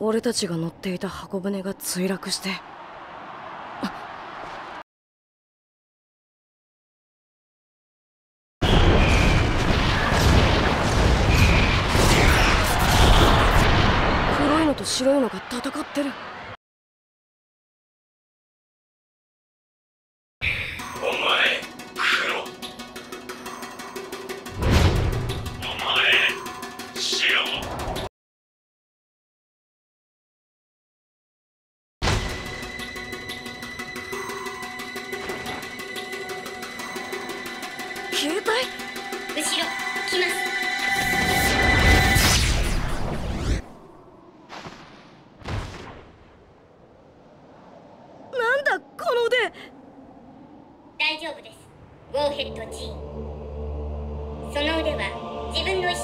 俺たちが乗っていた箱舟が墜落して。黒いのと白いのが戦ってる。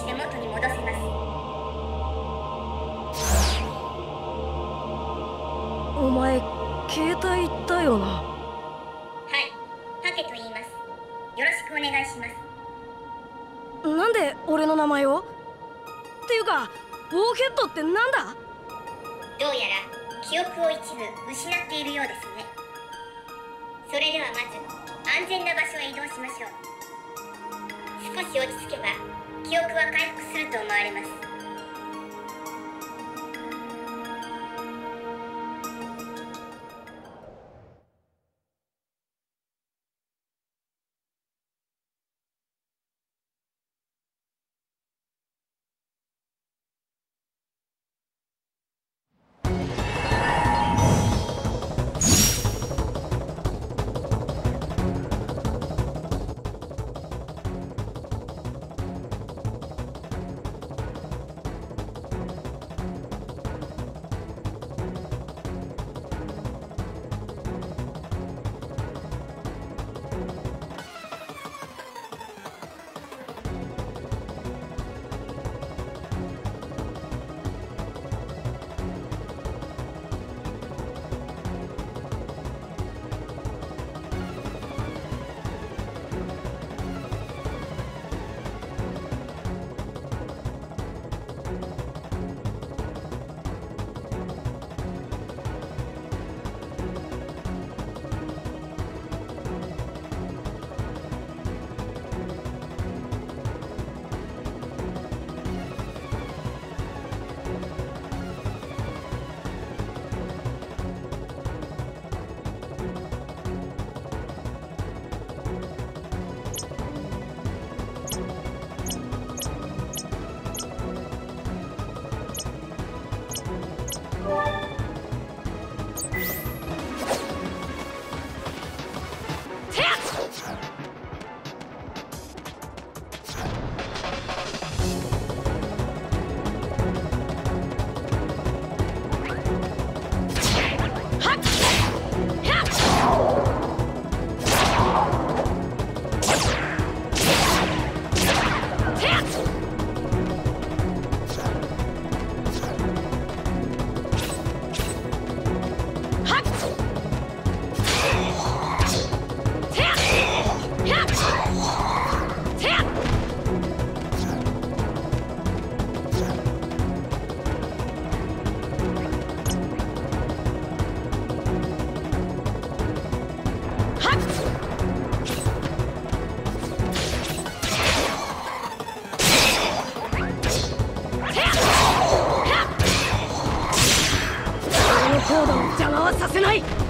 で元に戻せます。お前携帯だよな？よろしくお願いします。なんで俺の名前を？っていうかウォーヘッドってなんだ？どうやら記憶を一部失っているようですね。それではまず安全な場所へ移動しましょう。少し落ち着けば記憶は回復すると思われますせない。